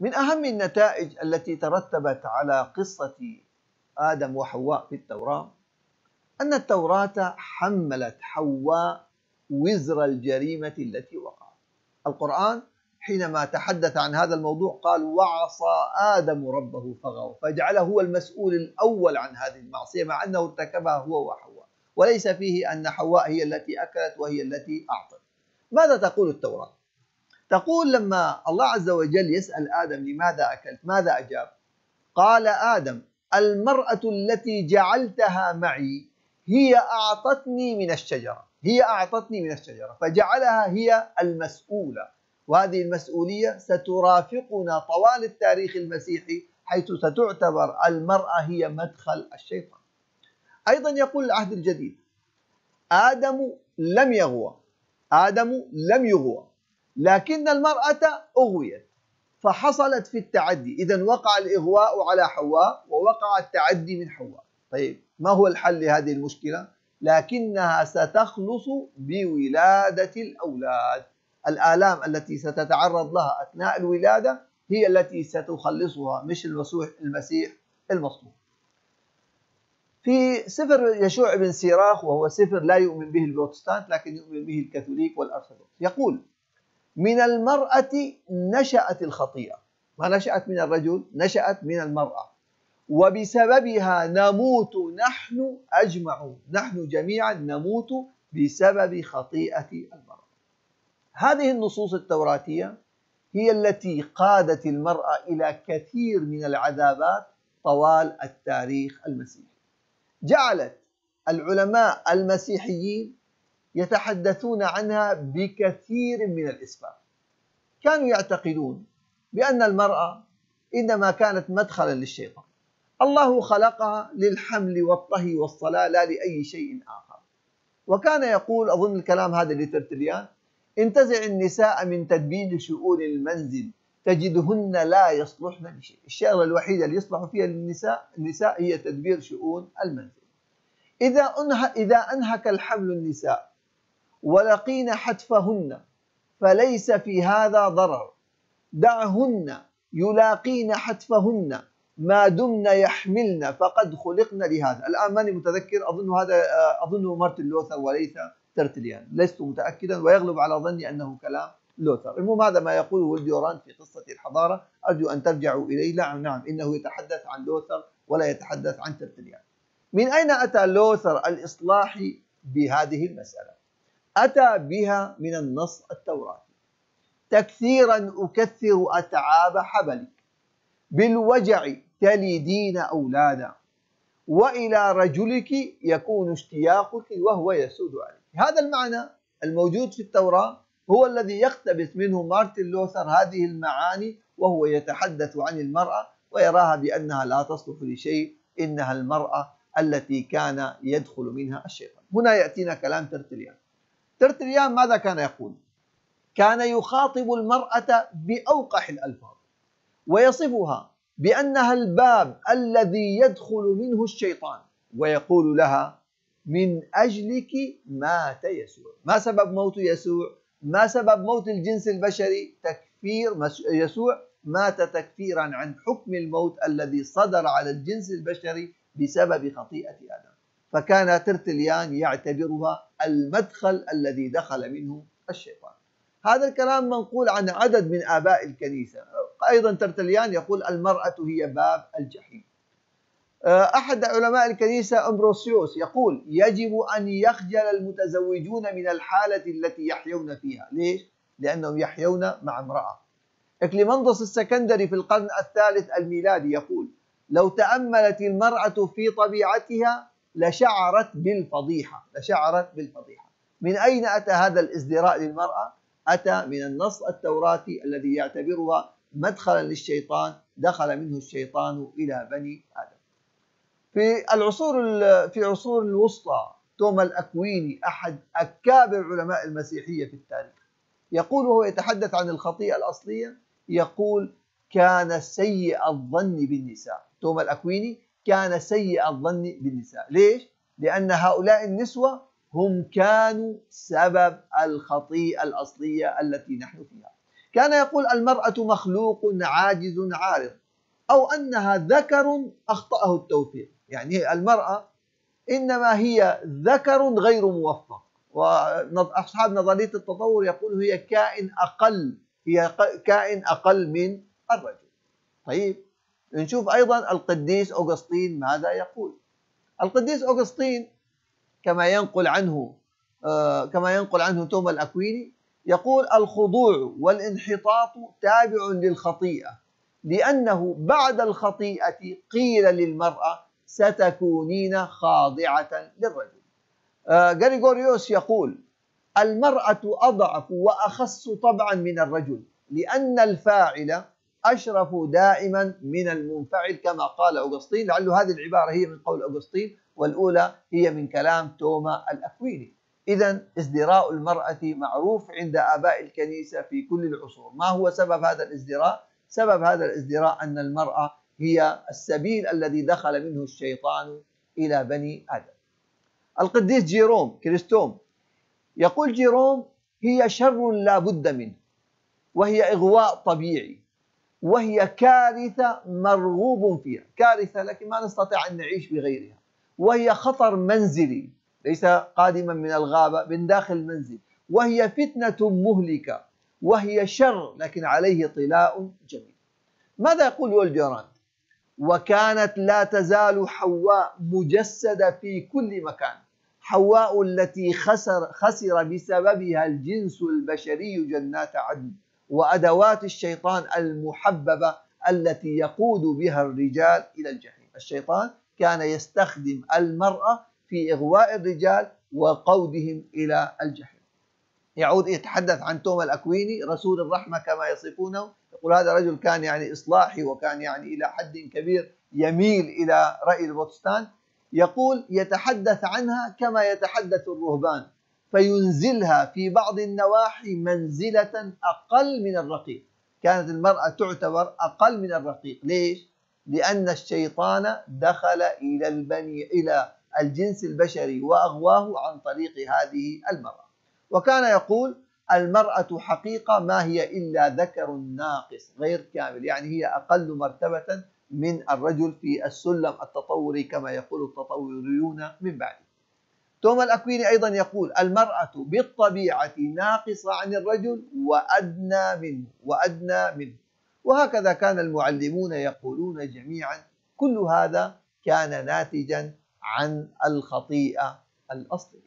من أهم النتائج التي ترتبت على قصة آدم وحواء في التوراة أن التوراة حملت حواء وزر الجريمة التي وقعت. القرآن حينما تحدث عن هذا الموضوع قال وعصى آدم ربه فغوى فجعله هو المسؤول الأول عن هذه المعصية مع أنه ارتكبها هو وحواء. وليس فيه أن حواء هي التي أكلت وهي التي أعطت. ماذا تقول التوراة؟ تقول لما الله عز وجل يسأل آدم لماذا أكلت ماذا أجاب؟ قال آدم المرأة التي جعلتها معي هي أعطتني من الشجرة هي أعطتني من الشجرة فجعلها هي المسؤولة. وهذه المسؤولية سترافقنا طوال التاريخ المسيحي حيث ستعتبر المرأة هي مدخل الشيطان. أيضا يقول العهد الجديد آدم لم يغوى آدم لم يغوى. لكن المرأة أغويت فحصلت في التعدي. إذا وقع الإغواء على حواء ووقع التعدي من حواء. طيب ما هو الحل لهذه المشكلة؟ لكنها ستخلص بولادة الأولاد. الآلام التي ستتعرض لها أثناء الولادة هي التي ستخلصها مش المسيح المسيح المصلوب. في سفر يشوع بن سيراخ وهو سفر لا يؤمن به البروتستانت لكن يؤمن به الكاثوليك والأرثوذكس. يقول من المرأة نشأت الخطيئة. ما نشأت من الرجل نشأت من المرأة. وبسببها نموت نحن أجمع نحن جميعا نموت بسبب خطيئة المرأة. هذه النصوص التوراتية هي التي قادت المرأة إلى كثير من العذابات طوال التاريخ المسيحي. جعلت العلماء المسيحيين يتحدثون عنها بكثير من الإسفاف كانوا يعتقدون بأن المرأة إنما كانت مدخلا للشيطان. الله خلقها للحمل والطهي والصلاة لا لأي شيء آخر. وكان يقول أظن الكلام هذا لترتليان انتزع النساء من تدبير شؤون المنزل تجدهن لا يصلحن لشيء الشغلة الوحيدة اللي يصلح فيها للنساء النساء هي تدبير شؤون المنزل. إذا أنهك الحمل النساء ولقين حتفهن فليس في هذا ضرر. دعهن يلاقين حتفهن. ما دمن يحملن فقد خلقن لهذا. الآن ماني متذكر أظن هذا أظنه مارتن لوثر وليس ترتليان. لست متأكدا ويغلب على ظني أنه كلام لوثر. المهم هذا ما يقوله ديوران في قصة الحضارة. أرجو أن ترجعوا إليه. نعم نعم إنه يتحدث عن لوثر ولا يتحدث عن ترتليان. من أين أتى لوثر الإصلاحي بهذه المسألة؟ أتى بها من النص التوراتي تكثيرا أكثر أتعاب حبلك بالوجع تلدين أولادا. وإلى رجلك يكون اشتياقك وهو يسود عليك. هذا المعنى الموجود في التوراة هو الذي يقتبس منه مارتن لوثر هذه المعاني وهو يتحدث عن المرأة ويراها بأنها لا تصلح لشيء إنها المرأة التي كان يدخل منها الشيطان. هنا يأتينا كلام ترتليان ترتليان ماذا كان يقول؟ كان يخاطب المرأة بأوقح الألفاظ ويصفها بأنها الباب الذي يدخل منه الشيطان ويقول لها من أجلك مات يسوع ما سبب موت يسوع؟ ما سبب موت الجنس البشري؟ تكفير يسوع مات تكفيرا عن حكم الموت الذي صدر على الجنس البشري بسبب خطيئة آدم. فكان ترتليان يعتبرها المدخل الذي دخل منه الشيطان. هذا الكلام منقول عن عدد من آباء الكنيسة. أيضا ترتليان يقول المرأة هي باب الجحيم. آه، أحد علماء الكنيسة أمبروسيوس يقول يجب أن يخجل المتزوجون من الحالة التي يحيون فيها. ليش؟ لأنهم يحيون مع امرأة. إكليمندس السكندري في القرن الثالث الميلادي يقول لو تأملت المرأة في طبيعتها لشعرت بالفضيحة لشعرت بالفضيحة. من أين أتى هذا الازدراء للمرأة؟ أتى من النص التوراتي الذي يعتبرها مدخلا للشيطان دخل منه الشيطان إلى بني آدم. في العصور في عصور الوسطى توما الأكويني أحد أكابر علماء المسيحية في التاريخ يقول وهو يتحدث عن الخطيئة الأصلية يقول كان سيء الظن بالنساء. توما الأكويني كان سيء الظن بالنساء. ليش؟ لأن هؤلاء النسوة هم كانوا سبب الخطيئة الأصلية التي نحن فيها. كان يقول المرأة مخلوق عاجز عارض أو أنها ذكر أخطأه التوفيق. يعني المرأة إنما هي ذكر غير موفق. وأصحاب نظرية التطور يقول هي كائن أقل هي كائن أقل من الرجل. طيب؟ نشوف أيضا القديس أوغسطين ماذا يقول. القديس أوغسطين كما ينقل عنه آه، كما ينقل عنه توما الأكويني يقول الخضوع والانحطاط تابع للخطيئة لأنه بعد الخطيئة قيل للمرأة ستكونين خاضعة للرجل آه، غريغوريوس يقول المرأة أضعف وأخص طبعا من الرجل لأن الفاعل أشرف دائما من المنفعل كما قال أوغسطين لعل هذه العبارة هي من قول أوغسطين والأولى هي من كلام توما الأكويني. إذا ازدراء المرأة معروف عند آباء الكنيسة في كل العصور. ما هو سبب هذا الازدراء؟ سبب هذا الازدراء أن المرأة هي السبيل الذي دخل منه الشيطان إلى بني آدم. القديس جيروم كريستوم يقول جيروم هي شر لا بد منه وهي إغواء طبيعي. وهي كارثة مرغوب فيها. كارثة لكن ما نستطيع أن نعيش بغيرها. وهي خطر منزلي ليس قادما من الغابة من داخل المنزل. وهي فتنة مهلكة. وهي شر لكن عليه طلاء جميل. ماذا يقول يول وكانت لا تزال حواء مجسدة في كل مكان. حواء التي خسر, خسر بسببها الجنس البشري جنات عدن. وأدوات الشيطان المحببة التي يقود بها الرجال إلى الجحيم. الشيطان كان يستخدم المرأة في إغواء الرجال وقودهم إلى الجحيم. يعود يتحدث عن توما الأكويني رسول الرحمة كما يصفونه. يقول هذا رجل كان يعني إصلاحي وكان يعني إلى حد كبير يميل إلى رأي البروتستان يقول يتحدث عنها كما يتحدث الرهبان. فينزلها في بعض النواحي منزلة أقل من الرقيق. كانت المرأة تعتبر أقل من الرقيق. ليش؟ لأن الشيطان دخل إلى البني إلى الجنس البشري وأغواه عن طريق هذه المرأة. وكان يقول المرأة حقيقة ما هي إلا ذكر ناقص غير كامل يعني هي أقل مرتبة من الرجل في السلم التطوري كما يقول التطوريون من بعده. توما الأكويني أيضا يقول المرأة بالطبيعة ناقصة عن الرجل وأدنى منه وأدنى منه. وهكذا كان المعلمون يقولون جميعا كل هذا كان ناتجا عن الخطيئة الأصلية.